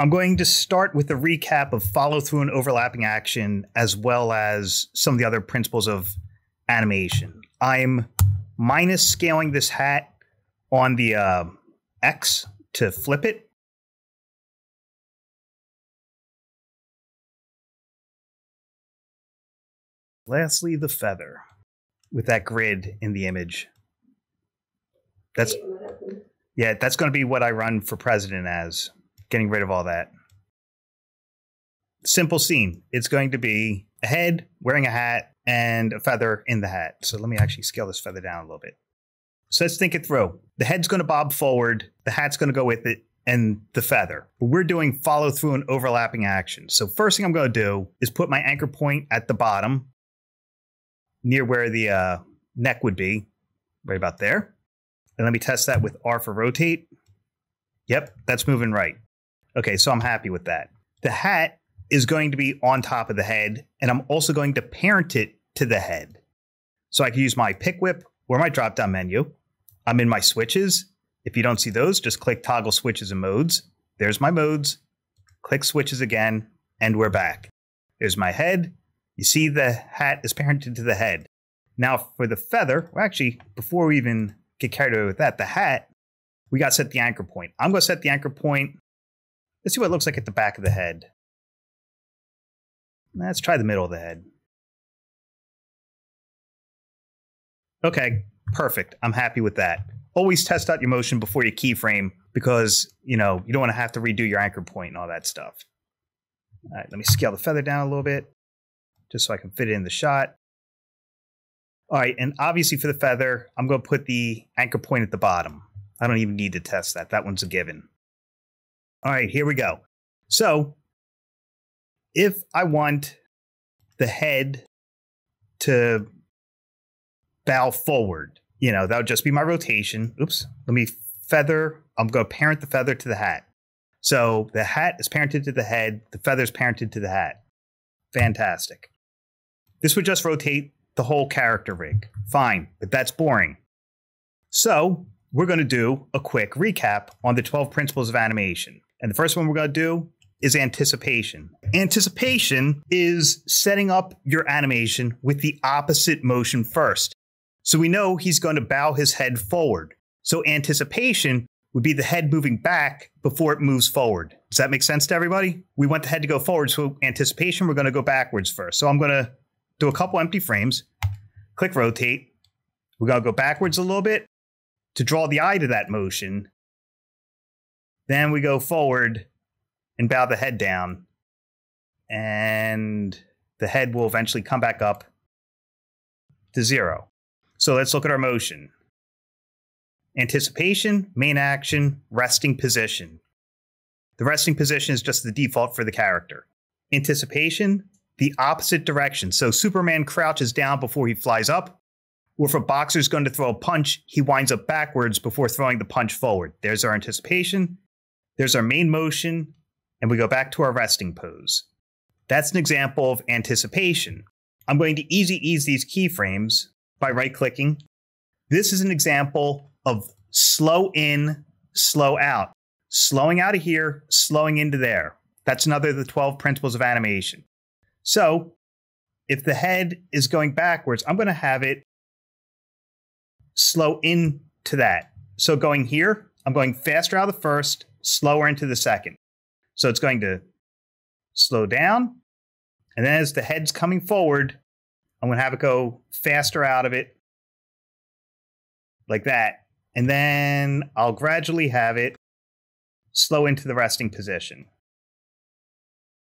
I'm going to start with a recap of follow through and overlapping action, as well as some of the other principles of animation. I'm minus scaling this hat on the uh, X to flip it. Lastly, the feather with that grid in the image. That's yeah, that's going to be what I run for president as, getting rid of all that. Simple scene. It's going to be a head wearing a hat and a feather in the hat. So let me actually scale this feather down a little bit. So let's think it through. The head's going to bob forward, the hat's going to go with it, and the feather. But we're doing follow through and overlapping action. So first thing I'm going to do is put my anchor point at the bottom, near where the uh, neck would be, right about there. And let me test that with R for rotate. Yep, that's moving right. Okay, so I'm happy with that. The hat is going to be on top of the head, and I'm also going to parent it to the head. So I can use my pick whip or my drop down menu. I'm in my switches. If you don't see those, just click toggle switches and modes. There's my modes. Click switches again, and we're back. There's my head. You see the hat is parented to the head. Now for the feather, well, actually, before we even get carried away with that, the hat, we got to set the anchor point. I'm going to set the anchor point. Let's see what it looks like at the back of the head. Let's try the middle of the head. Okay, perfect. I'm happy with that. Always test out your motion before you keyframe because, you know, you don't want to have to redo your anchor point and all that stuff. All right, let me scale the feather down a little bit just so I can fit it in the shot. All right, and obviously for the feather, I'm going to put the anchor point at the bottom. I don't even need to test that. That one's a given. All right, here we go. So if I want the head to bow forward, you know, that would just be my rotation. Oops, let me feather. I'm going to parent the feather to the hat. So the hat is parented to the head, the feather is parented to the hat. Fantastic. This would just rotate the whole character rig. Fine, but that's boring. So, we're going to do a quick recap on the 12 principles of animation. And the first one we're going to do is anticipation. Anticipation is setting up your animation with the opposite motion first. So we know he's going to bow his head forward. So anticipation would be the head moving back before it moves forward. Does that make sense to everybody? We want the head to go forward. So anticipation, we're going to go backwards first. So I'm going to do a couple empty frames, click rotate. We're going to go backwards a little bit to draw the eye to that motion. Then we go forward and bow the head down. And the head will eventually come back up to zero. So let's look at our motion. Anticipation, main action, resting position. The resting position is just the default for the character. Anticipation, the opposite direction. So Superman crouches down before he flies up. Or if a boxer's going to throw a punch, he winds up backwards before throwing the punch forward. There's our anticipation. There's our main motion. And we go back to our resting pose. That's an example of anticipation. I'm going to easy ease these keyframes by right clicking. This is an example of slow in, slow out. Slowing out of here, slowing into there. That's another of the 12 principles of animation. So if the head is going backwards, I'm going to have it slow into that. So going here, I'm going faster out of the first, slower into the second. So it's going to slow down. And then as the head's coming forward, I'm going to have it go faster out of it like that. And then I'll gradually have it slow into the resting position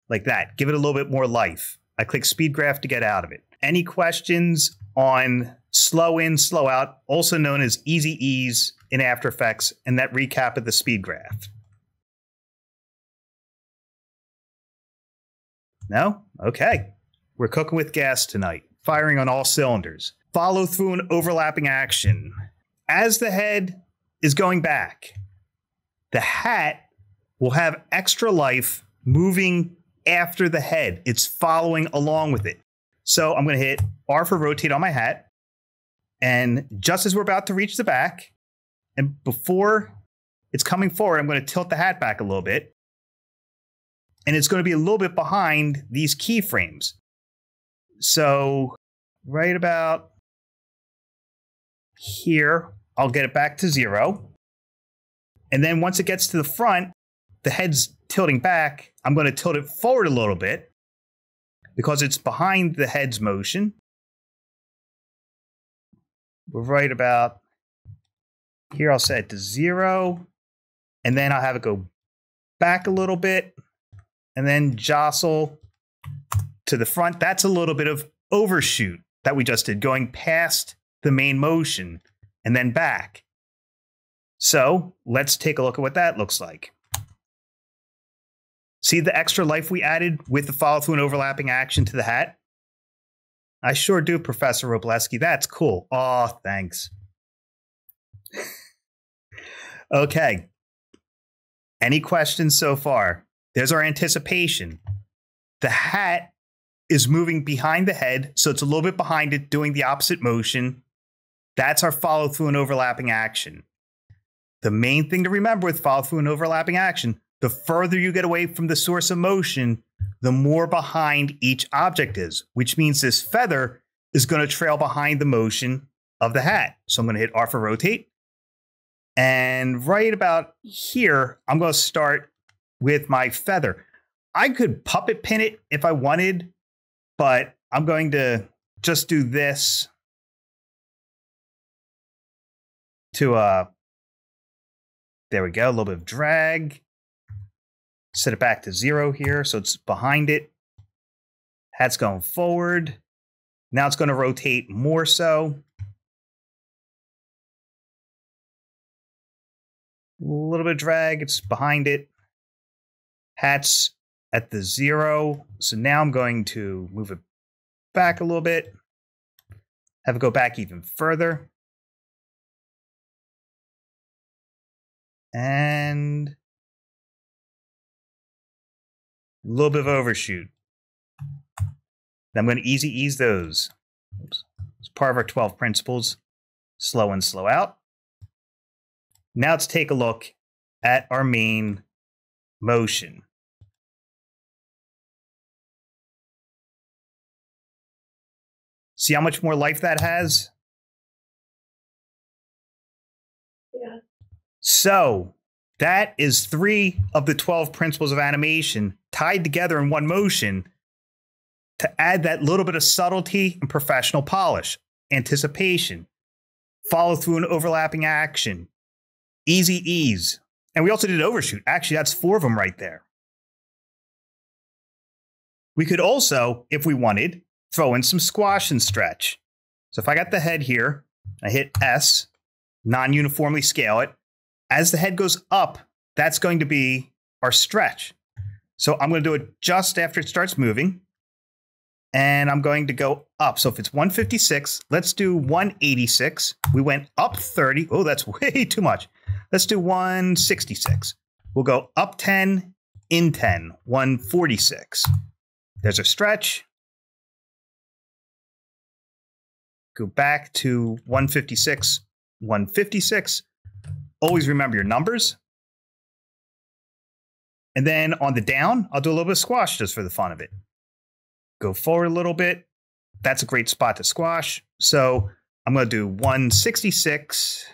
like that. Give it a little bit more life. I click speed graph to get out of it. Any questions on slow in, slow out, also known as easy ease in After Effects, and that recap of the speed graph? No? Okay. We're cooking with gas tonight, firing on all cylinders. Follow through and overlapping action. As the head is going back, the hat will have extra life moving after the head. It's following along with it. So I'm going to hit R for rotate on my hat. And just as we're about to reach the back, and before it's coming forward, I'm going to tilt the hat back a little bit. And it's going to be a little bit behind these keyframes. So, right about here, I'll get it back to zero. And then once it gets to the front, the head's tilting back. I'm going to tilt it forward a little bit because it's behind the head's motion. We're right about here. I'll set it to zero. And then I'll have it go back a little bit and then jostle to the front. That's a little bit of overshoot that we just did, going past the main motion and then back. So let's take a look at what that looks like. See the extra life we added with the follow through and overlapping action to the hat? I sure do, Professor Robleski. That's cool. Oh, thanks. okay. Any questions so far? There's our anticipation. The hat is moving behind the head, so it's a little bit behind it, doing the opposite motion. That's our follow through and overlapping action. The main thing to remember with follow through and overlapping action the further you get away from the source of motion, the more behind each object is, which means this feather is going to trail behind the motion of the hat. So I'm going to hit R for rotate. And right about here, I'm going to start with my feather. I could puppet pin it if I wanted, but I'm going to just do this to uh there we go, a little bit of drag. Set it back to zero here, so it's behind it. Hat's going forward. Now it's going to rotate more so. A little bit of drag, it's behind it. Hat's at the zero. So now I'm going to move it back a little bit. Have it go back even further. And a little bit of overshoot. I'm going to easy ease those. Oops. It's part of our 12 principles. Slow and slow out. Now let's take a look at our main motion. See how much more life that has? Yeah. So that is three of the 12 principles of animation tied together in one motion to add that little bit of subtlety and professional polish, anticipation, follow through and overlapping action, easy ease. And we also did overshoot. Actually, that's four of them right there. We could also, if we wanted, throw in some squash and stretch. So if I got the head here, I hit S, non uniformly scale it, as the head goes up, that's going to be our stretch. So I'm going to do it just after it starts moving. And I'm going to go up. So if it's 156, let's do 186. We went up 30. Oh, that's way too much. Let's do 166. We'll go up 10, in 10, 146. There's a stretch. Go back to 156, 156 always remember your numbers. And then on the down, I'll do a little bit of squash just for the fun of it. Go forward a little bit. That's a great spot to squash. So I'm going to do 166,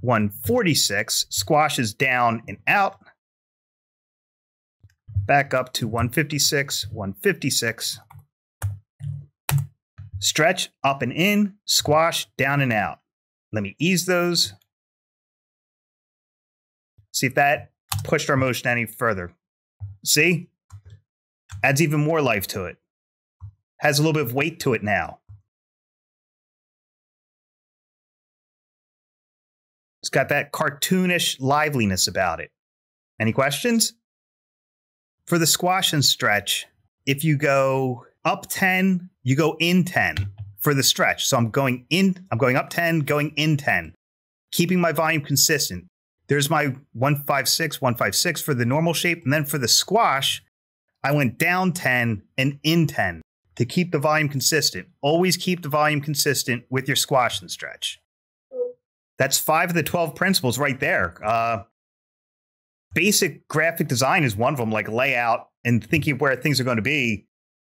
146. Squash is down and out. Back up to 156, 156. Stretch up and in, squash down and out. Let me ease those. See if that pushed our motion any further. See? Adds even more life to it. Has a little bit of weight to it now. It's got that cartoonish liveliness about it. Any questions? For the squash and stretch, if you go up 10, you go in 10 for the stretch. So I'm going in, I'm going up 10, going in 10, keeping my volume consistent. There's my 156, 156 for the normal shape. And then for the squash, I went down 10 and in 10 to keep the volume consistent. Always keep the volume consistent with your squash and stretch. That's five of the 12 principles right there. Uh, basic graphic design is one of them, like layout and thinking of where things are going to be.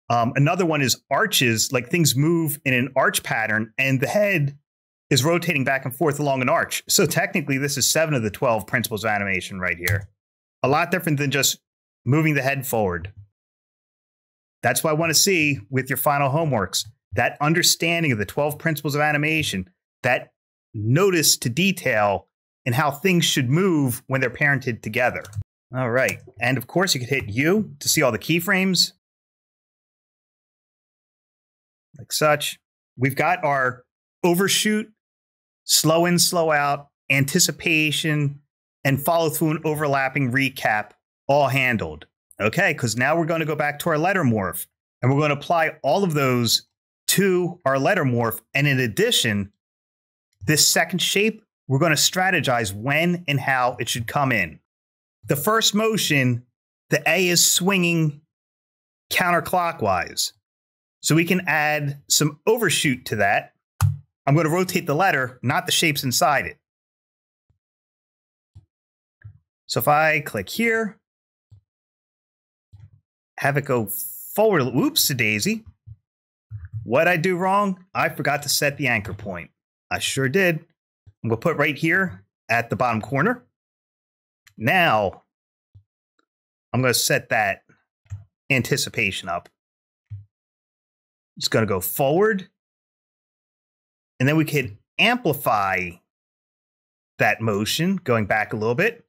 Um, another one is arches, like things move in an arch pattern, and the head is rotating back and forth along an arch. So technically, this is seven of the 12 principles of animation right here. A lot different than just moving the head forward. That's what I want to see with your final homeworks that understanding of the 12 principles of animation, that notice to detail and how things should move when they're parented together. All right. And of course, you could hit U to see all the keyframes, like such. We've got our overshoot, slow in, slow out, anticipation, and follow through and overlapping recap all handled. Okay, because now we're going to go back to our letter morph and we're going to apply all of those to our letter morph. And in addition, this second shape, we're going to strategize when and how it should come in. The first motion, the A is swinging counterclockwise. So we can add some overshoot to that. I'm going to rotate the letter, not the shapes inside it. So if I click here, have it go forward. Oops, daisy. What I do wrong? I forgot to set the anchor point. I sure did. I'm going to put right here at the bottom corner. Now, I'm going to set that anticipation up. It's going to go forward. And then we could amplify that motion, going back a little bit.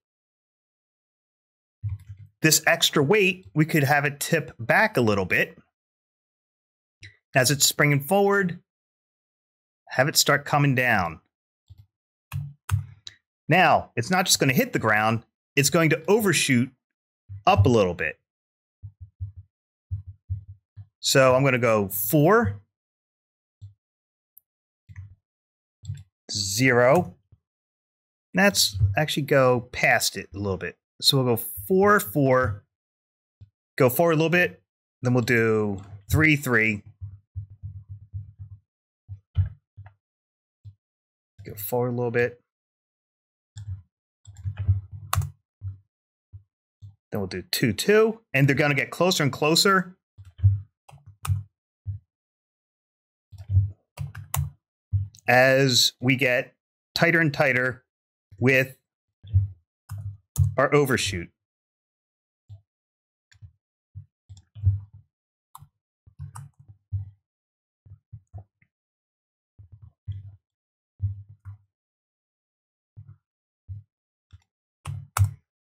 This extra weight, we could have it tip back a little bit. As it's springing forward, have it start coming down. Now, it's not just going to hit the ground, it's going to overshoot up a little bit. So I'm going to go four, zero. Let's actually go past it a little bit. So we'll go four, four, go forward a little bit. Then we'll do three, three. Go forward a little bit. Then we'll do 2 2. And they're going to get closer and closer. As we get tighter and tighter with our overshoot.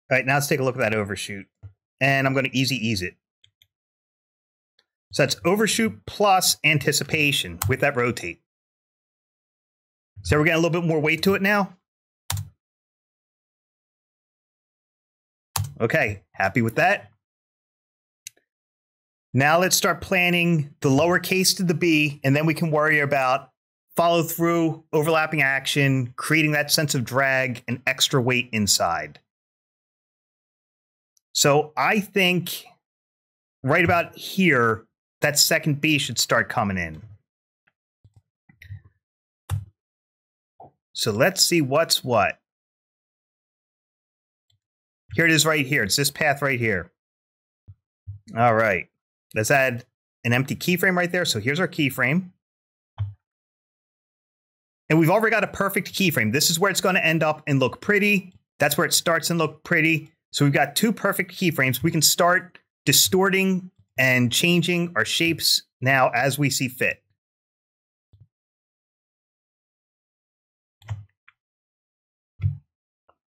All right, now let's take a look at that overshoot. And I'm going to easy ease it. So that's overshoot plus anticipation with that rotate. So we're getting a little bit more weight to it now. Okay, happy with that. Now let's start planning the lowercase to the B, and then we can worry about follow through, overlapping action, creating that sense of drag and extra weight inside. So I think right about here, that second B should start coming in. So let's see what's what. Here it is right here. It's this path right here. All right. Let's add an empty keyframe right there. So here's our keyframe. And we've already got a perfect keyframe. This is where it's going to end up and look pretty. That's where it starts and look pretty. So we've got two perfect keyframes. We can start distorting and changing our shapes now as we see fit.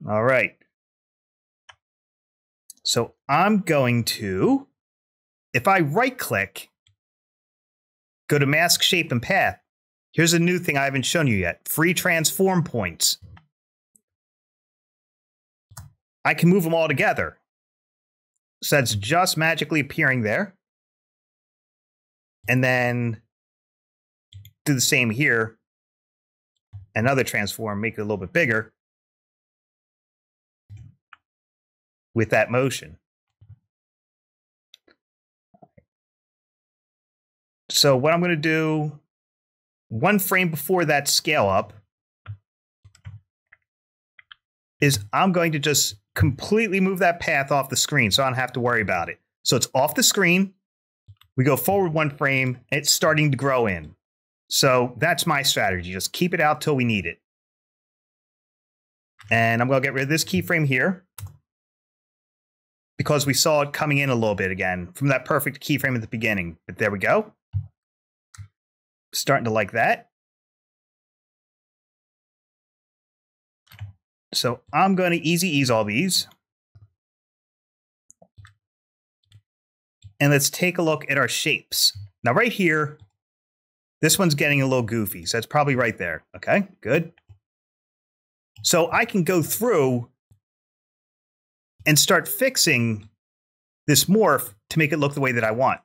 All right. So I'm going to, if I right click, go to mask shape and path. Here's a new thing I haven't shown you yet free transform points. I can move them all together. So that's just magically appearing there. And then do the same here. Another transform, make it a little bit bigger with that motion. So what I'm going to do, one frame before that scale up, is I'm going to just completely move that path off the screen so I don't have to worry about it. So it's off the screen. We go forward one frame, it's starting to grow in. So that's my strategy. Just keep it out till we need it. And I'm going to get rid of this keyframe here because we saw it coming in a little bit again from that perfect keyframe at the beginning. But there we go. Starting to like that. So I'm going to easy ease all these. And let's take a look at our shapes. Now right here, this one's getting a little goofy. So it's probably right there. Okay, good. So I can go through and start fixing this morph to make it look the way that I want.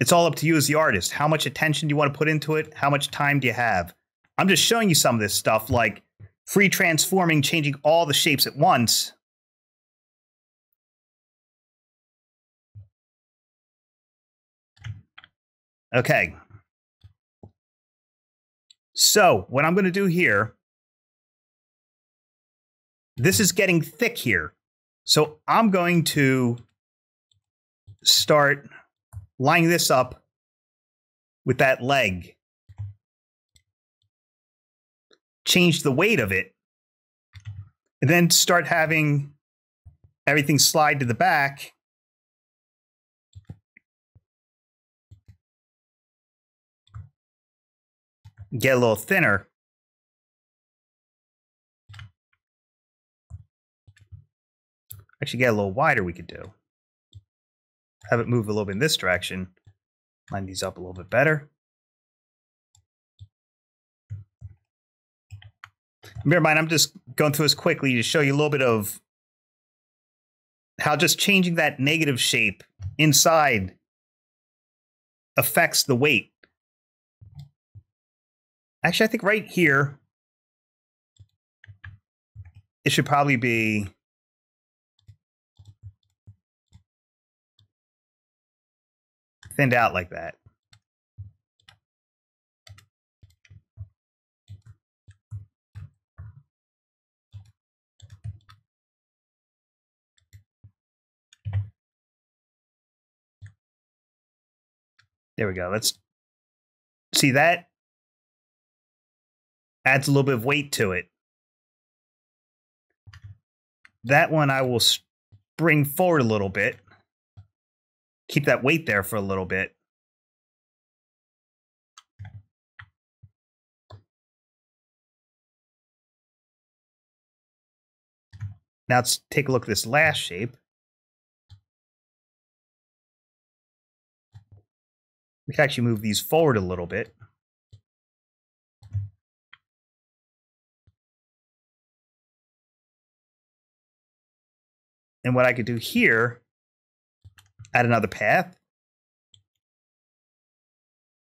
It's all up to you as the artist. How much attention do you want to put into it? How much time do you have? I'm just showing you some of this stuff like free transforming, changing all the shapes at once. Okay. So, what I'm going to do here this is getting thick here. So I'm going to start lining this up with that leg. Change the weight of it. And then start having everything slide to the back. Get a little thinner. Actually get a little wider we could do. Have it move a little bit in this direction. Line these up a little bit better. Bear in mind, I'm just going through this quickly to show you a little bit of how just changing that negative shape inside affects the weight. Actually, I think right here, it should probably be thinned out like that. There we go. Let's see that adds a little bit of weight to it. That one I will bring forward a little bit keep that weight there for a little bit. Now let's take a look at this last shape. We can actually move these forward a little bit. And what I could do here add another path.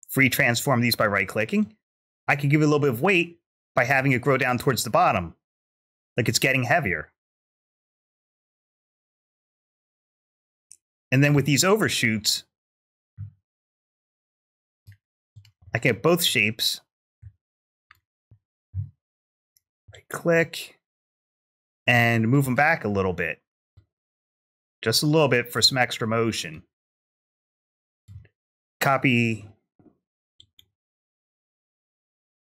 Free transform these by right clicking. I can give it a little bit of weight by having it grow down towards the bottom, like it's getting heavier. And then with these overshoots, I can get both shapes. Right click and move them back a little bit just a little bit for some extra motion. Copy.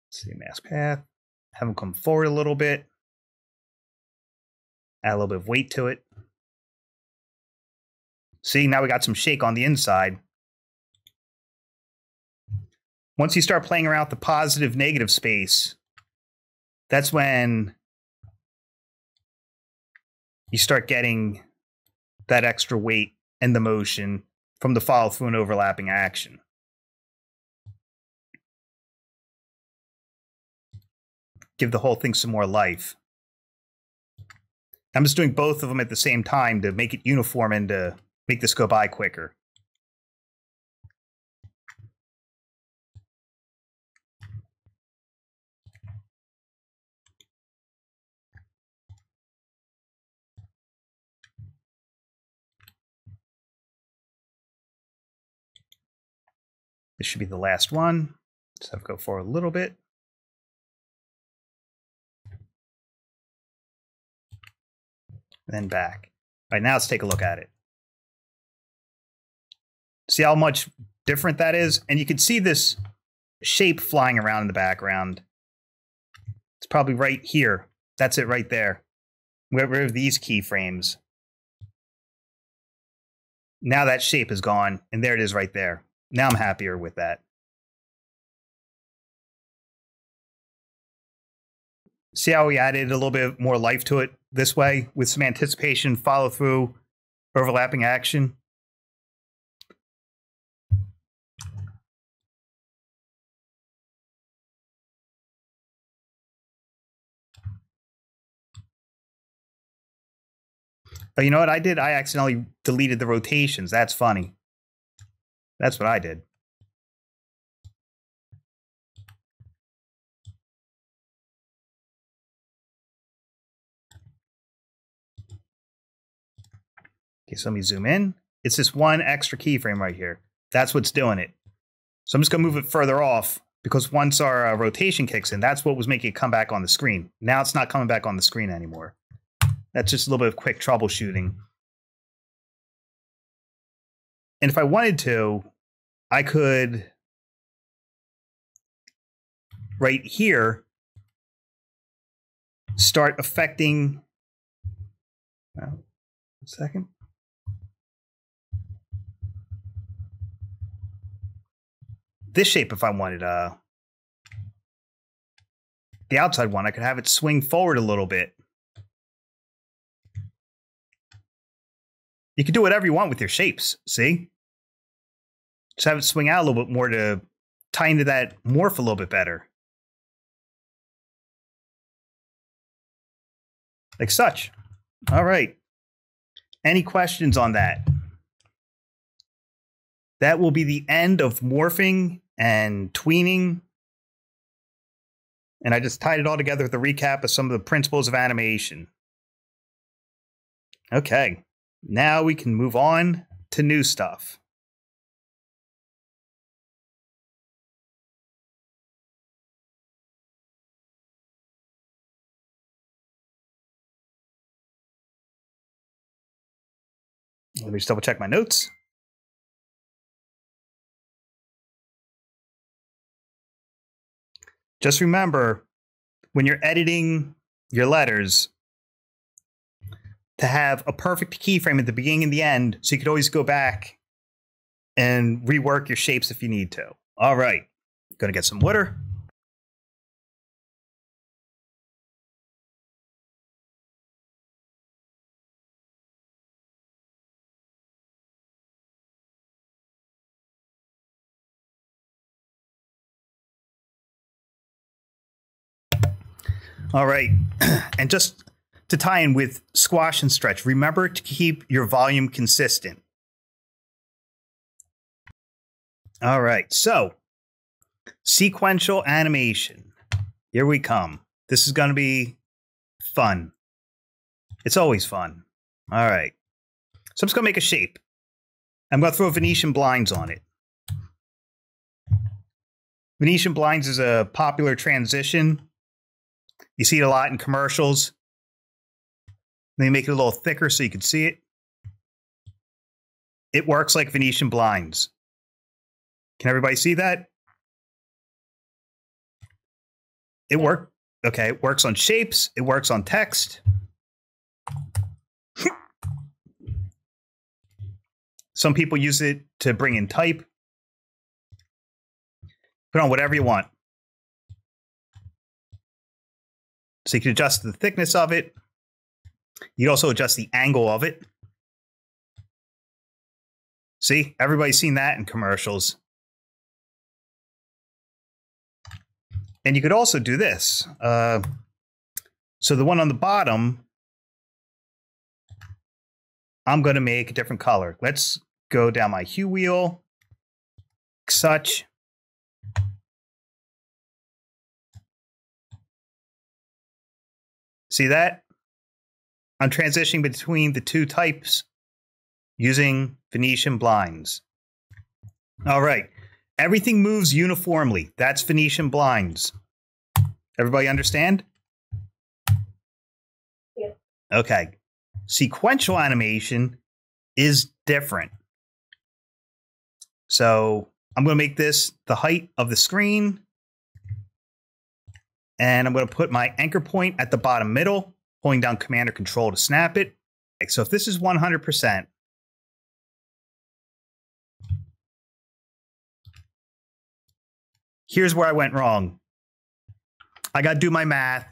Let's see, mask path. Have them come forward a little bit. Add a little bit of weight to it. See, now we got some shake on the inside. Once you start playing around the positive negative space, that's when you start getting that extra weight and the motion from the follow through and overlapping action. Give the whole thing some more life. I'm just doing both of them at the same time to make it uniform and to make this go by quicker. This should be the last one. So go for a little bit. then back. All right, now let's take a look at it. See how much different that is? And you can see this shape flying around in the background. It's probably right here. That's it right there. Get rid of these keyframes. Now that shape is gone, and there it is right there. Now I'm happier with that. See how we added a little bit more life to it this way with some anticipation, follow through, overlapping action? But you know what I did? I accidentally deleted the rotations. That's funny. That's what I did. Okay, so let me zoom in. It's this one extra keyframe right here. That's what's doing it. So I'm just going to move it further off because once our uh, rotation kicks in, that's what was making it come back on the screen. Now it's not coming back on the screen anymore. That's just a little bit of quick troubleshooting. And if I wanted to, I could right here start affecting. Uh, second. This shape, if I wanted uh, the outside one, I could have it swing forward a little bit. You can do whatever you want with your shapes, see? Just have it swing out a little bit more to tie into that morph a little bit better. Like such. All right. Any questions on that? That will be the end of morphing and tweening. And I just tied it all together with a recap of some of the principles of animation. Okay. Now we can move on to new stuff. Let me just double check my notes. Just remember when you're editing your letters, to have a perfect keyframe at the beginning and the end, so you could always go back and rework your shapes if you need to. All right, gonna get some water. All right, and just to tie in with squash and stretch, remember to keep your volume consistent. All right, so sequential animation. Here we come. This is going to be fun. It's always fun. All right. So I'm just going to make a shape. I'm going to throw Venetian blinds on it. Venetian blinds is a popular transition. You see it a lot in commercials. Let me make it a little thicker so you can see it. It works like Venetian blinds. Can everybody see that? It work. Okay, it works on shapes. It works on text. Some people use it to bring in type. Put on whatever you want. So you can adjust the thickness of it. You also adjust the angle of it. See, everybody's seen that in commercials. And you could also do this. Uh, so the one on the bottom, I'm going to make a different color. Let's go down my hue wheel, such. See that? I'm transitioning between the two types using Venetian blinds. All right. Everything moves uniformly. That's Venetian blinds. Everybody understand? Yeah. Okay. sequential animation is different. So I'm going to make this the height of the screen. And I'm going to put my anchor point at the bottom middle, pulling down Command or Control to snap it. So if this is 100%, here's where I went wrong. I got to do my math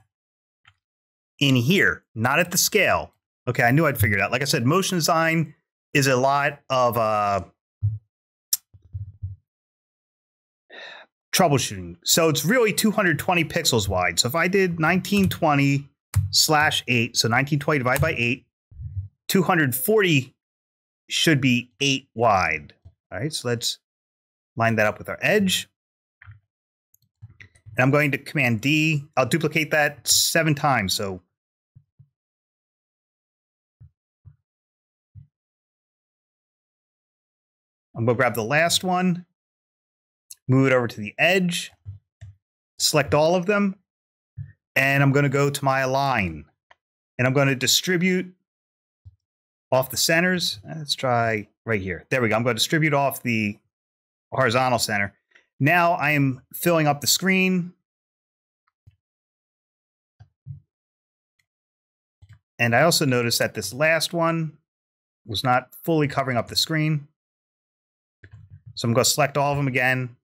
in here, not at the scale. Okay, I knew I'd figure it out. Like I said, motion design is a lot of uh, troubleshooting. So it's really 220 pixels wide. So if I did 1920 slash 8, so 1920 divided by 8, 240 should be 8 wide. All right, so let's line that up with our edge. And I'm going to Command D. I'll duplicate that seven times. So I'm going to grab the last one, move it over to the edge, select all of them, and I'm going to go to my align. And I'm going to distribute off the centers. Eh, let's try right here. There we go. I'm going to distribute off the horizontal center. Now I am filling up the screen. And I also noticed that this last one was not fully covering up the screen. So I'm going to select all of them again.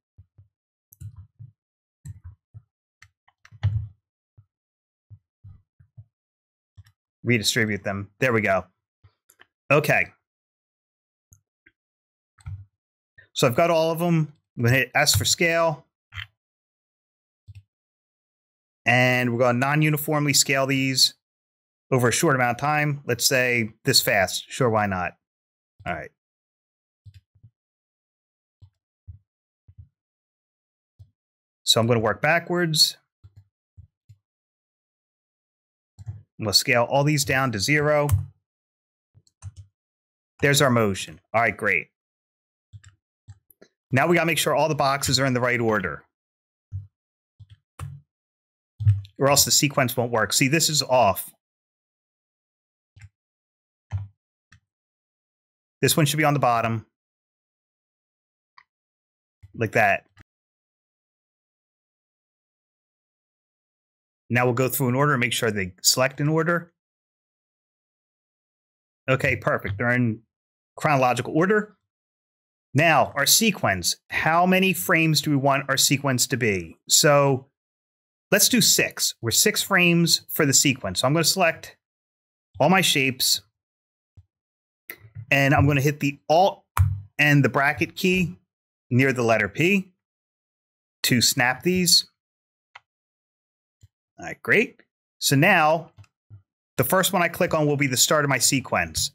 Redistribute them. There we go. Okay. So I've got all of them. I'm going to hit S for scale. And we're going to non-uniformly scale these over a short amount of time. Let's say this fast. Sure, why not? All right. So I'm going to work backwards. To scale all these down to zero. There's our motion. All right, great. Now we got to make sure all the boxes are in the right order. Or else the sequence won't work. See, this is off. This one should be on the bottom. Like that. Now we'll go through an order and make sure they select an order. Okay, perfect. They're in chronological order. Now, our sequence. How many frames do we want our sequence to be? So let's do six. We're six frames for the sequence. So I'm going to select all my shapes. And I'm going to hit the Alt and the bracket key near the letter P to snap these. All right, great. So now the first one I click on will be the start of my sequence.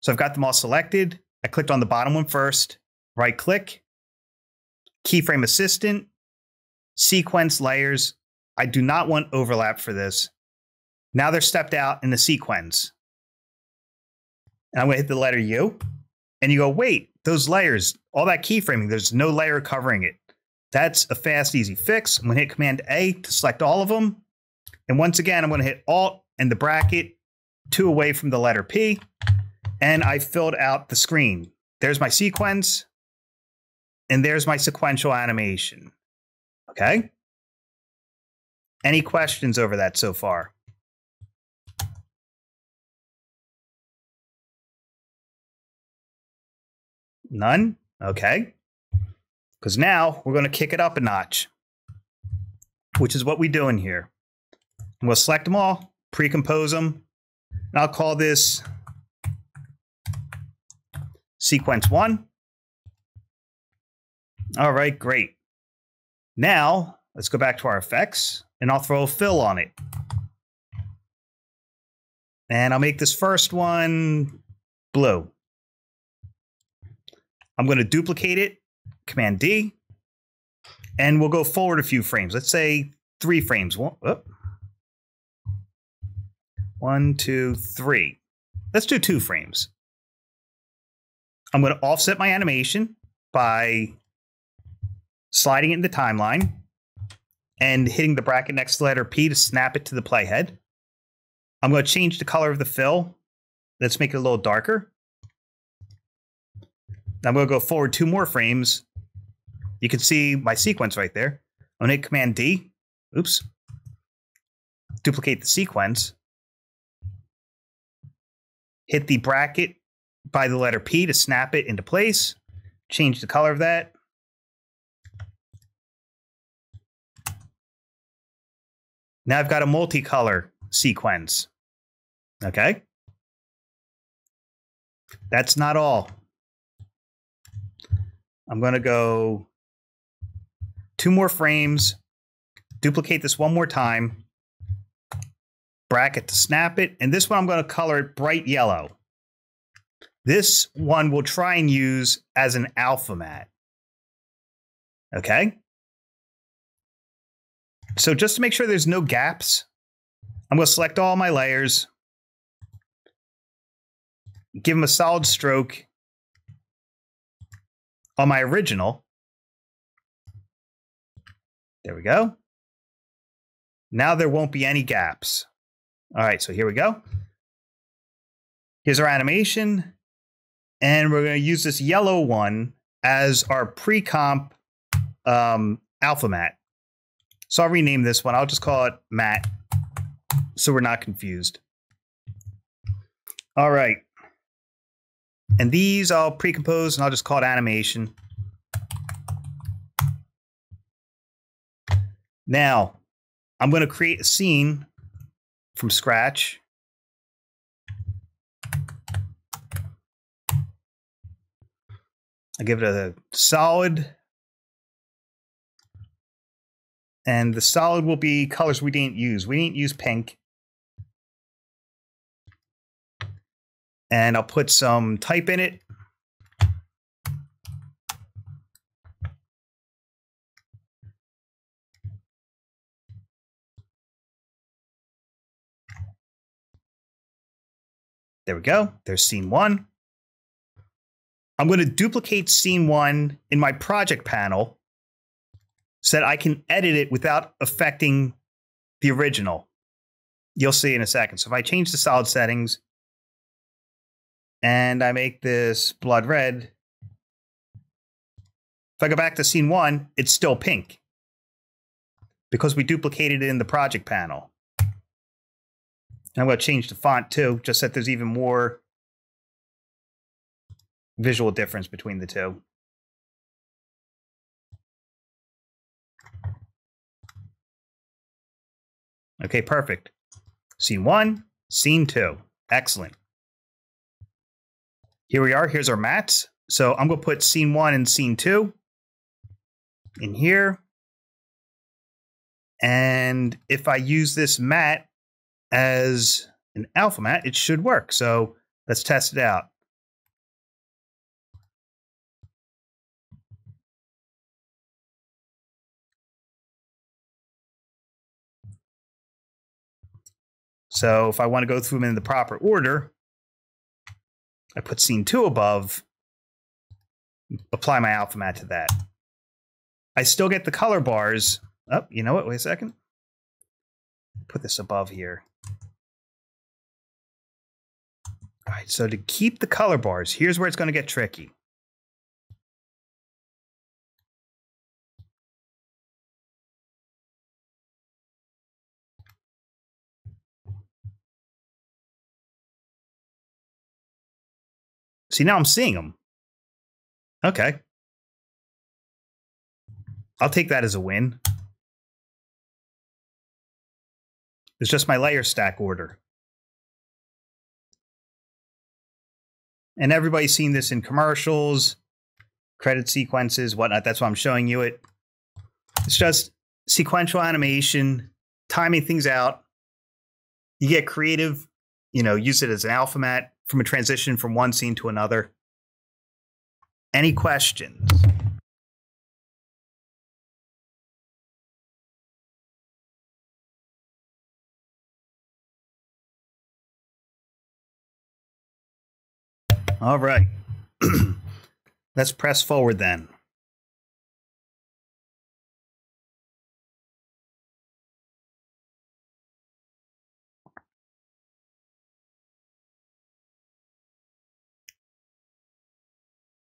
So I've got them all selected. I clicked on the bottom one first right click, keyframe assistant, sequence layers. I do not want overlap for this. Now they're stepped out in the sequence. And I'm going to hit the letter U. And you go, wait, those layers, all that keyframing, there's no layer covering it. That's a fast, easy fix. I'm going to hit Command A to select all of them. And once again, I'm going to hit Alt and the bracket, two away from the letter P. And I filled out the screen. There's my sequence and there's my sequential animation. Okay? Any questions over that so far? None? Okay. Because now we're going to kick it up a notch, which is what we do in here. To select them all, pre-compose them, and I'll call this sequence one. All right, great. Now, let's go back to our effects, and I'll throw a fill on it. And I'll make this first one blue. I'm going to duplicate it, Command D, and we'll go forward a few frames. Let's say three frames. One, oh. One two, three. Let's do two frames. I'm going to offset my animation by sliding it in the timeline, and hitting the bracket next to letter P to snap it to the playhead. I'm going to change the color of the fill Let's make it a little darker. I'm going to go forward two more frames. You can see my sequence right there. I'm going to hit Command D. Oops. Duplicate the sequence. Hit the bracket by the letter P to snap it into place. Change the color of that. Now I've got a multicolor sequence. Okay. That's not all. I'm going to go two more frames, duplicate this one more time, bracket to snap it, and this one I'm going to color it bright yellow. This one we'll try and use as an alpha matte. Okay? So just to make sure there's no gaps, I'm going to select all my layers, give them a solid stroke on my original. There we go. Now there won't be any gaps. All right, so here we go. Here's our animation. And we're going to use this yellow one as our pre-comp um, alpha matte. So I'll rename this one. I'll just call it matte so we're not confused. All right. And these I'll pre-compose and I'll just call it animation. Now, I'm going to create a scene from scratch. I give it a solid. And the solid will be colors we didn't use. We didn't use pink. And I'll put some type in it. There we go. There's scene one. I'm going to duplicate scene one in my project panel so that I can edit it without affecting the original. You'll see in a second. So if I change the solid settings and I make this blood red, if I go back to scene one, it's still pink because we duplicated it in the project panel. I'm going to change the font too, just that there's even more visual difference between the two. Okay, perfect. Scene one, scene two. Excellent. Here we are. Here's our mattes. So I'm going to put scene one and scene two in here. And if I use this matte as an alpha matte, it should work. So let's test it out. So if I want to go through them in the proper order, I put scene two above, apply my alpha matte to that. I still get the color bars. Oh, you know what? Wait a second. Put this above here. All right, so to keep the color bars, here's where it's going to get tricky. See, now I'm seeing them. Okay. I'll take that as a win. It's just my layer stack order. And everybody's seen this in commercials, credit sequences, whatnot. That's why I'm showing you it. It's just sequential animation, timing things out. You get creative, you know, use it as an alpha matte from a transition from one scene to another. Any questions? All right. Let's press forward then.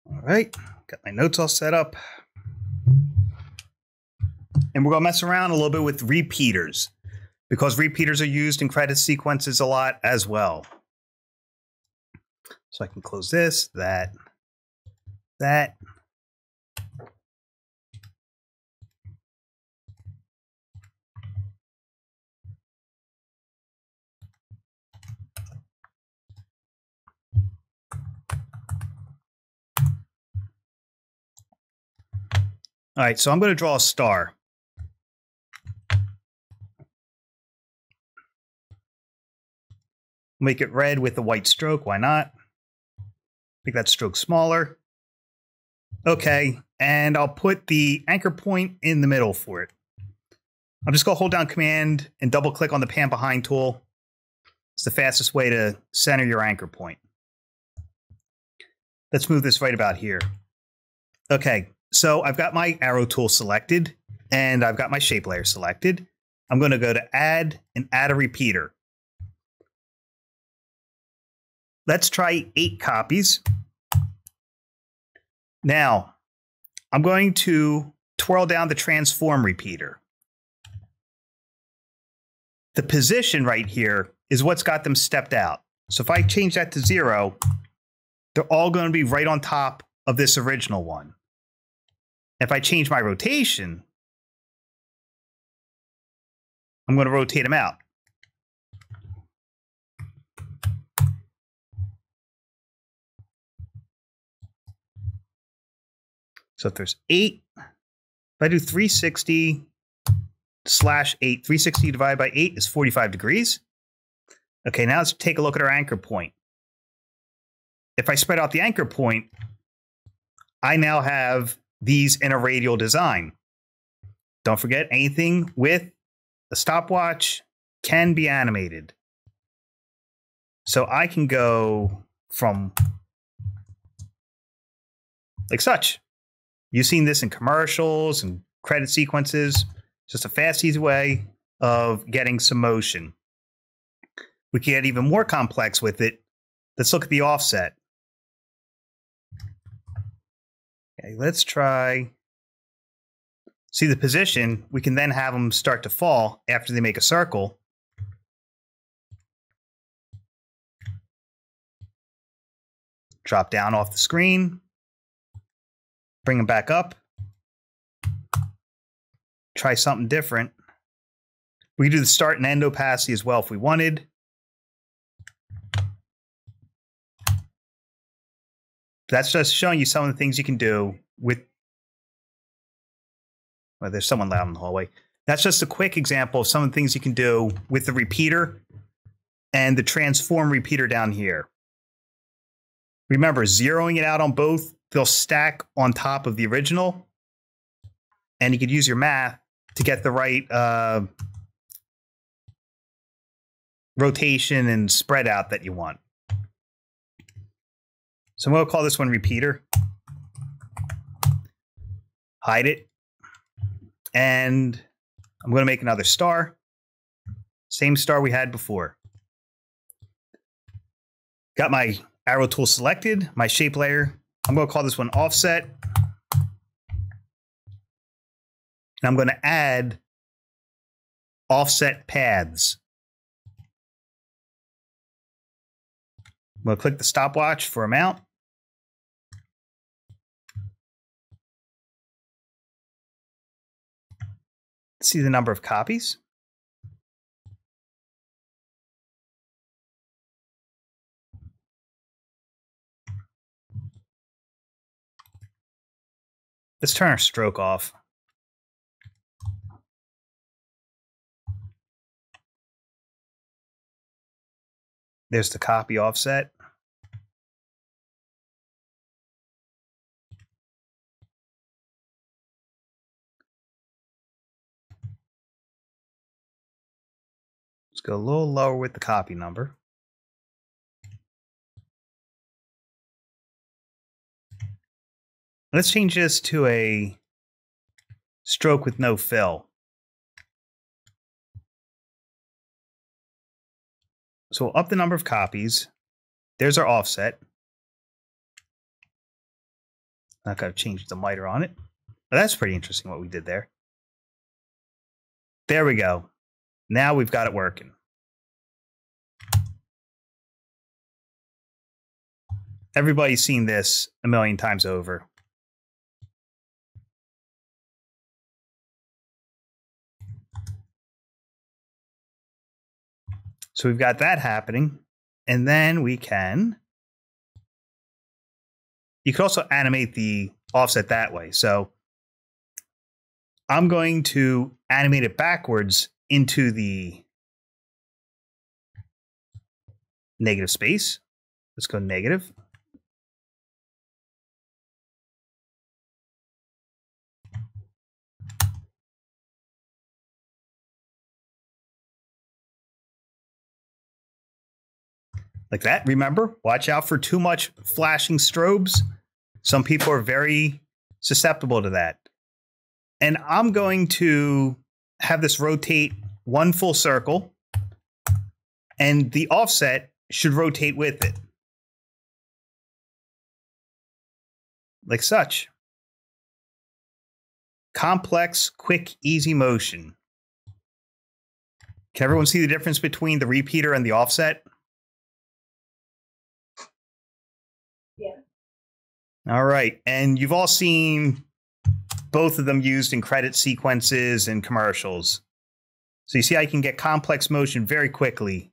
All right, got my notes all set up. And we're gonna mess around a little bit with repeaters because repeaters are used in credit sequences a lot as well. So I can close this, that, that. All right, so I'm going to draw a star. Make it red with a white stroke. Why not? Make that stroke smaller. Okay, and I'll put the anchor point in the middle for it. I'm just going to hold down Command and double click on the pan behind tool. It's the fastest way to center your anchor point. Let's move this right about here. Okay, so I've got my arrow tool selected and I've got my shape layer selected. I'm going to go to add and add a repeater. Let's try eight copies. Now, I'm going to twirl down the transform repeater. The position right here is what's got them stepped out. So if I change that to zero, they're all going to be right on top of this original one. If I change my rotation, I'm going to rotate them out. So if there's eight, if I do 360 slash eight, 360 divided by eight is 45 degrees. Okay, now let's take a look at our anchor point. If I spread out the anchor point, I now have these in a radial design. Don't forget, anything with a stopwatch can be animated. So I can go from like such. You've seen this in commercials and credit sequences. Just a fast, easy way of getting some motion. We can get even more complex with it. Let's look at the offset. Okay, let's try. See the position, we can then have them start to fall after they make a circle. Drop down off the screen. Bring them back up. Try something different. We could do the start and end opacity as well if we wanted. That's just showing you some of the things you can do with. Well, there's someone loud in the hallway. That's just a quick example of some of the things you can do with the repeater and the transform repeater down here. Remember, zeroing it out on both, they'll stack on top of the original. And you could use your math to get the right uh, rotation and spread out that you want. So I'm going to call this one repeater. Hide it. And I'm going to make another star. Same star we had before. Got my arrow tool selected, my shape layer. I'm going to call this one offset. And I'm going to add offset paths. I'm going to click the stopwatch for amount. see the number of copies. Let's turn our stroke off. There's the copy offset. Let's go a little lower with the copy number. Let's change this to a stroke with no fill. So we'll up the number of copies. There's our offset. Not to change the miter on it. But that's pretty interesting what we did there. There we go. Now we've got it working. Everybody's seen this a million times over. So we've got that happening. And then we can. You could also animate the offset that way. So I'm going to animate it backwards into the negative space. Let's go negative. Like that. Remember, watch out for too much flashing strobes. Some people are very susceptible to that. And I'm going to have this rotate one full circle, and the offset should rotate with it. Like such. Complex, quick, easy motion. Can everyone see the difference between the repeater and the offset? All right. And you've all seen both of them used in credit sequences and commercials. So you see, I can get complex motion very quickly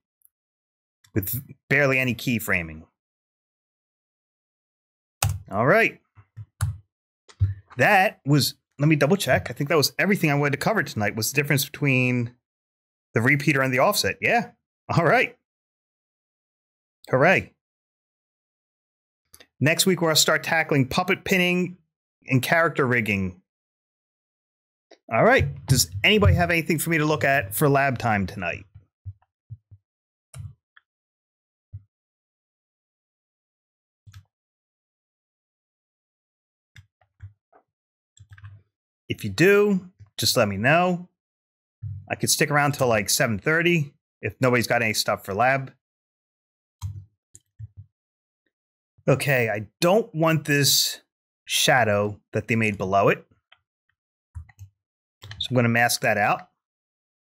with barely any keyframing. All right. That was, let me double check. I think that was everything I wanted to cover tonight was the difference between the repeater and the offset. Yeah. All right. Hooray. Next week, we're going to start tackling puppet pinning and character rigging. All right. Does anybody have anything for me to look at for lab time tonight? If you do, just let me know. I could stick around till like 7:30 if nobody's got any stuff for lab. Okay, I don't want this shadow that they made below it. So I'm going to mask that out.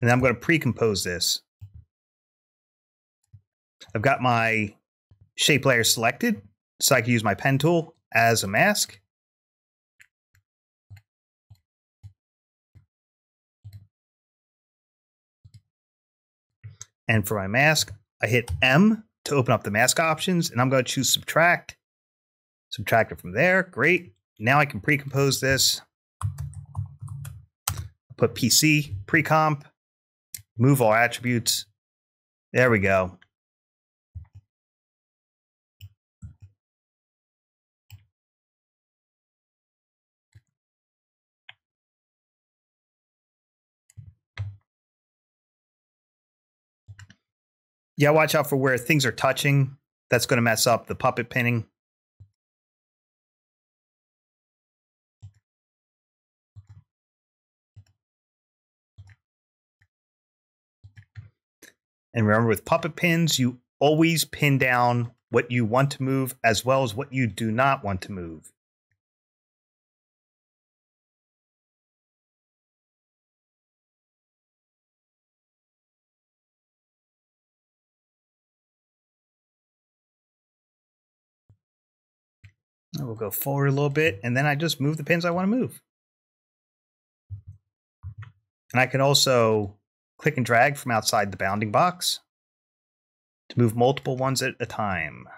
And I'm going to pre-compose this. I've got my shape layer selected, so I can use my pen tool as a mask. And for my mask, I hit M to open up the mask options, and I'm going to choose subtract. Subtract it from there. Great. Now I can pre-compose this. Put PC, pre-comp, move all attributes. There we go. Yeah, watch out for where things are touching. That's going to mess up the puppet pinning. And remember, with puppet pins, you always pin down what you want to move as well as what you do not want to move. We'll go forward a little bit, and then I just move the pins I want to move. And I can also click and drag from outside the bounding box to move multiple ones at a time.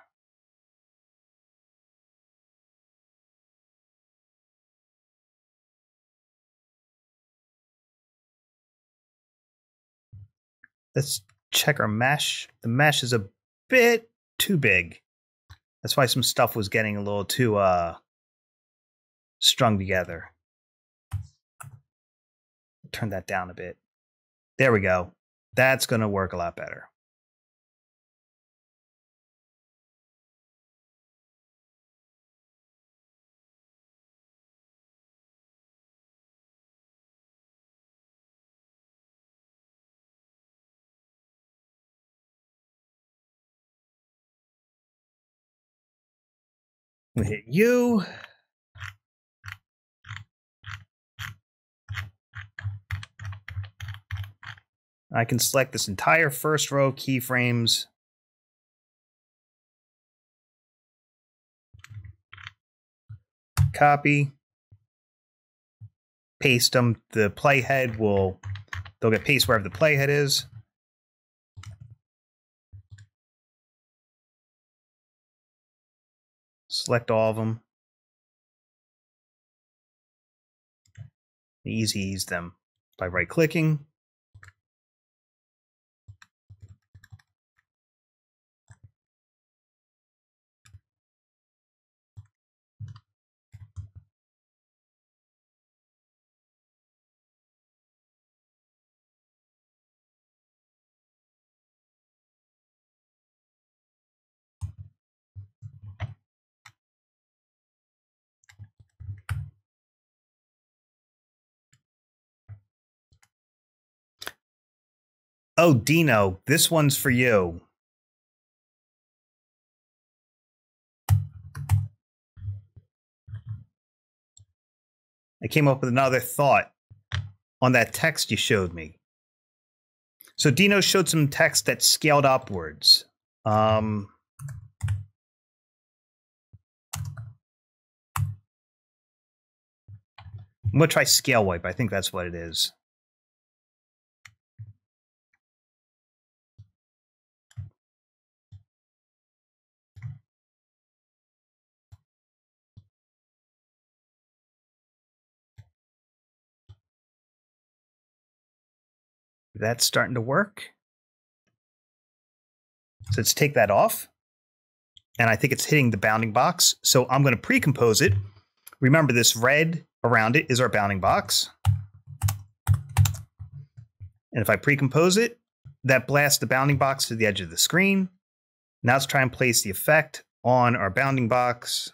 Let's check our mesh. The mesh is a bit too big. That's why some stuff was getting a little too uh, strung together. Turn that down a bit. There we go. That's going to work a lot better. I'm gonna hit you. I can select this entire first row keyframes. Copy. Paste them. The playhead will, they'll get paste wherever the playhead is. Select all of them. Easy ease them by right clicking. Oh, Dino, this one's for you. I came up with another thought on that text you showed me. So Dino showed some text that scaled upwards. Um, I'm gonna try scale wipe. I think that's what it is. That's starting to work. So let's take that off. And I think it's hitting the bounding box. So I'm going to pre-compose it. Remember this red around it is our bounding box. And if I pre-compose it, that blasts the bounding box to the edge of the screen. Now let's try and place the effect on our bounding box.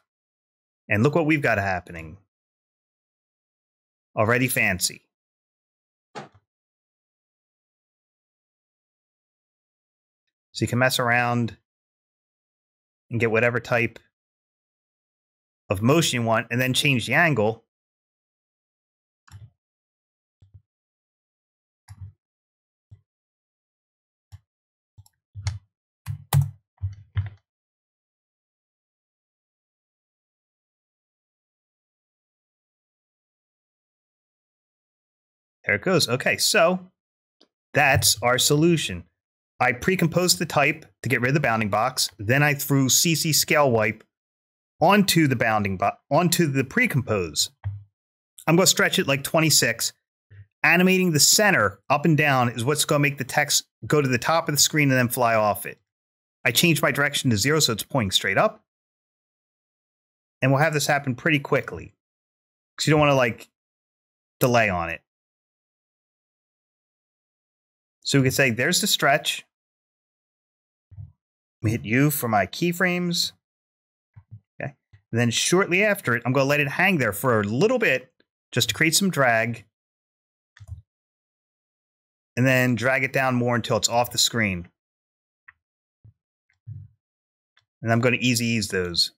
And look what we've got happening. Already fancy. So you can mess around and get whatever type of motion you want and then change the angle. There it goes. Okay, so that's our solution. I pre-composed the type to get rid of the bounding box. Then I threw CC scale wipe onto the bounding box, onto the pre-compose. I'm going to stretch it like 26. Animating the center up and down is what's going to make the text go to the top of the screen and then fly off it. I changed my direction to zero so it's pointing straight up. And we'll have this happen pretty quickly because you don't want to like delay on it. So we could say there's the stretch hit U for my keyframes. Okay. And then shortly after it, I'm going to let it hang there for a little bit just to create some drag. And then drag it down more until it's off the screen. And I'm going to easy ease those.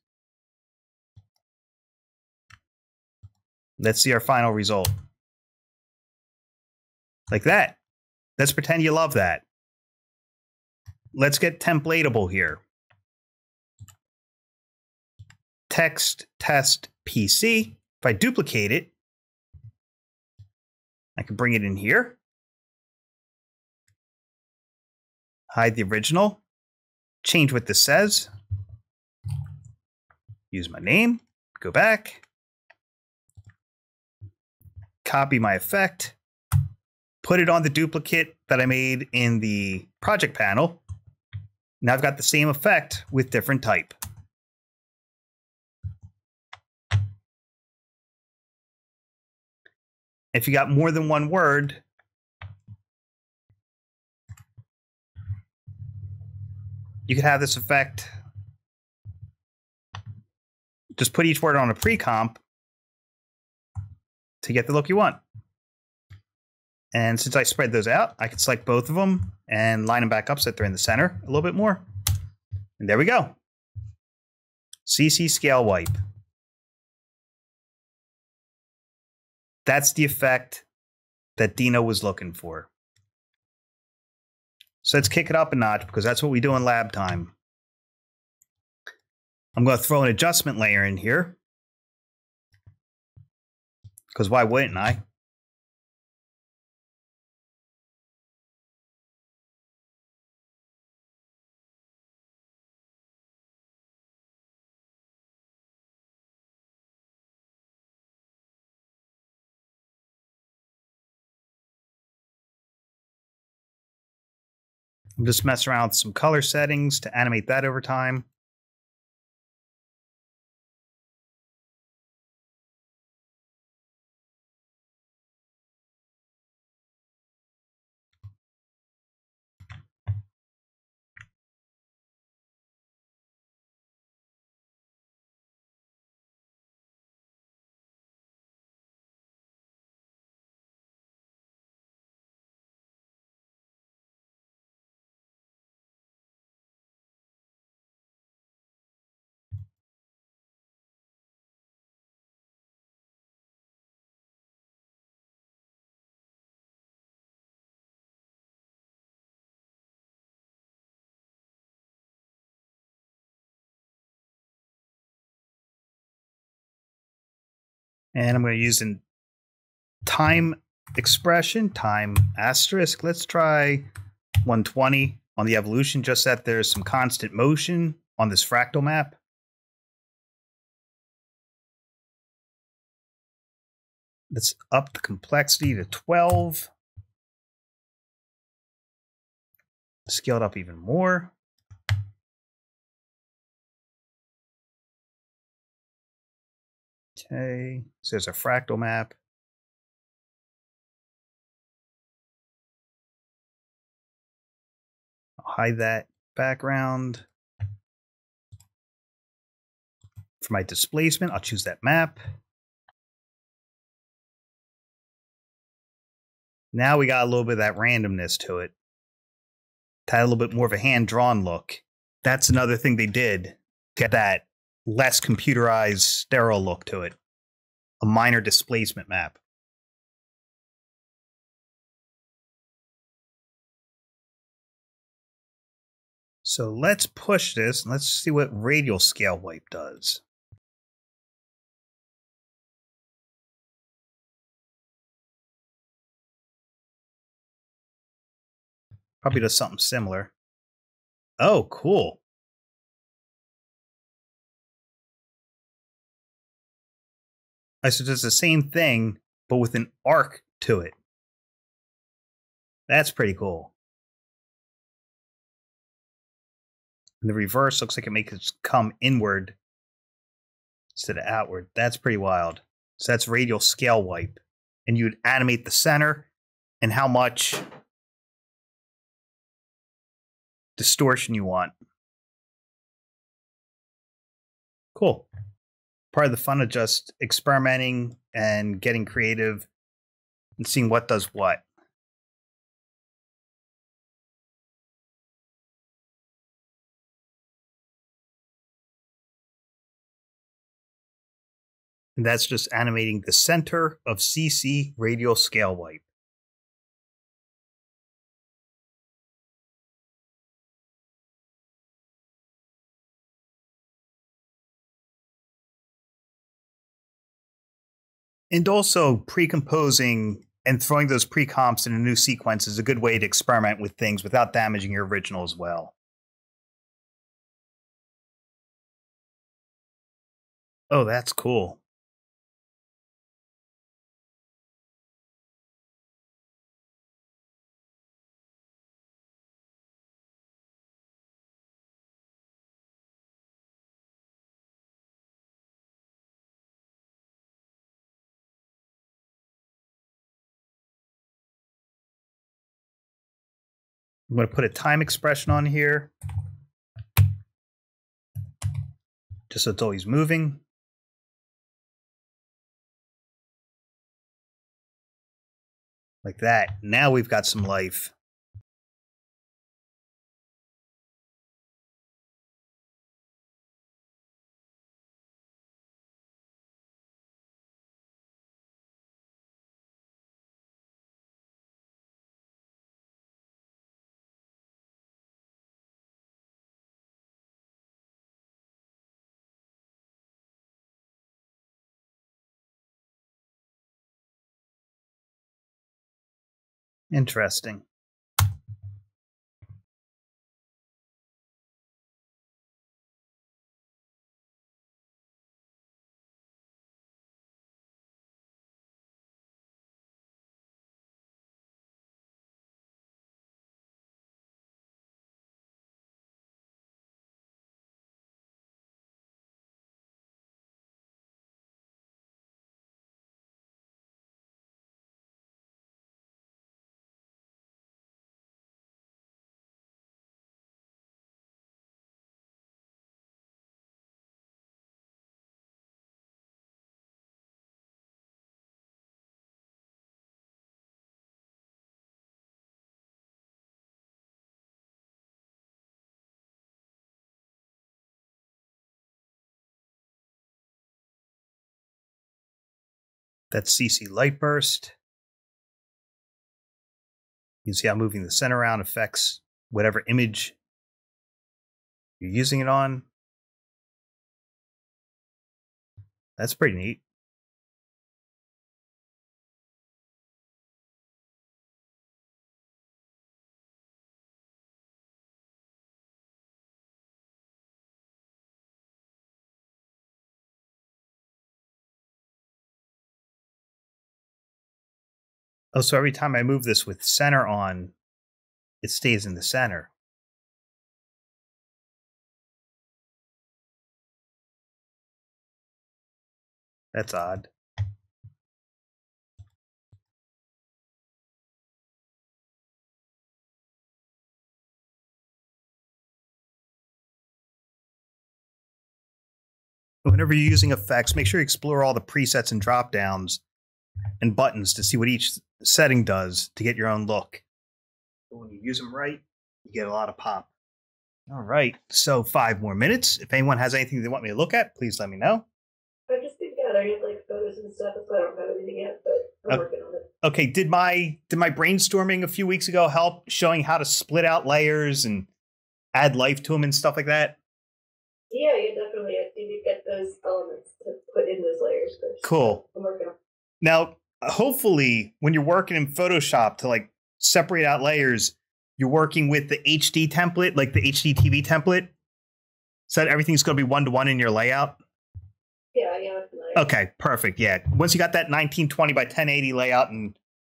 Let's see our final result. Like that. Let's pretend you love that let's get templatable here. Text test PC. If I duplicate it, I can bring it in here. Hide the original. Change what this says. Use my name. Go back. Copy my effect. Put it on the duplicate that I made in the project panel. Now I've got the same effect with different type. If you got more than one word, you could have this effect. Just put each word on a pre-comp to get the look you want. And since I spread those out, I can select both of them and line them back up so that they're in the center a little bit more. And there we go. CC scale wipe. That's the effect that Dino was looking for. So let's kick it up a notch because that's what we do in lab time. I'm going to throw an adjustment layer in here. Because why wouldn't I? I'm just messing around with some color settings to animate that over time. And I'm going to use a time expression, time asterisk. Let's try 120 on the evolution, just that there's some constant motion on this fractal map. Let's up the complexity to 12. Scale it up even more. Okay, so there's a fractal map. I'll hide that background. For my displacement, I'll choose that map. Now we got a little bit of that randomness to it. Had a little bit more of a hand-drawn look. That's another thing they did. Get that less computerized, sterile look to it. A minor displacement map. So let's push this and let's see what radial scale wipe does. Probably does something similar. Oh, cool. I said it's the same thing, but with an arc to it. That's pretty cool. And the reverse looks like it makes it come inward instead of outward. That's pretty wild. So that's radial scale wipe. And you'd animate the center and how much distortion you want. Cool part of the fun of just experimenting and getting creative and seeing what does what. And that's just animating the center of CC radial scale wipe. And also, pre-composing and throwing those pre-comps in a new sequence is a good way to experiment with things without damaging your original as well. Oh, that's cool. I'm going to put a time expression on here. Just so it's always moving. Like that. Now we've got some life. Interesting. That's CC light burst. You can see how moving the center around affects whatever image you're using it on. That's pretty neat. Oh, so every time I move this with center on, it stays in the center. That's odd. Whenever you're using effects, make sure you explore all the presets and drop downs and buttons to see what each setting does to get your own look. But when you use them right, you get a lot of pop. All right, so five more minutes. If anyone has anything they want me to look at, please let me know. I've just been gathering like photos and stuff, so I don't have anything yet, but I'm Uh, working on it. Okay, did my did my brainstorming a few weeks ago help showing how to split out layers and add life to them and stuff like that? Yeah, yeah, definitely. I need to get those elements to put in those layers first. Cool. I'm working on. Now, hopefully, when you're working in Photoshop to like separate out layers, you're working with the HD template, like the HD TV template, so that everything's going to be one to one in your layout. Yeah, yeah. Okay, perfect. Yeah, once you got that 1920 by 1080 layout in,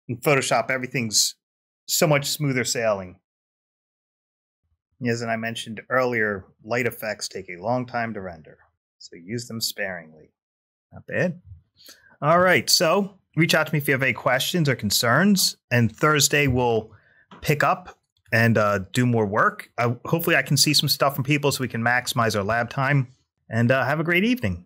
in Photoshop, everything's so much smoother sailing. As I mentioned earlier, light effects take a long time to render, so use them sparingly. Not bad. All right, so reach out to me if you have any questions or concerns, and Thursday we'll pick up and uh, do more work. Uh, hopefully, I can see some stuff from people so we can maximize our lab time. And uh, have a great evening.